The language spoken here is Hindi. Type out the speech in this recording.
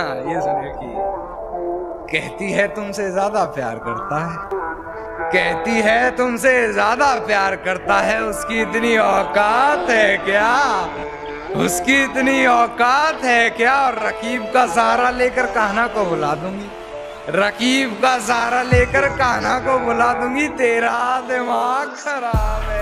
हाँ ये सुनिए कि कहती है तुमसे ज़्यादा प्यार करता है। कहती है तुमसे ज़्यादा प्यार करता है। उसकी इतनी औकात है क्या? उसकी इतनी औकात है क्या? और रकीब का सहारा लेकर कहना को बुला दूँगी। रकीब का सहारा लेकर कान्हा को बुला दूँगी। तेरा दिमाग खराब है।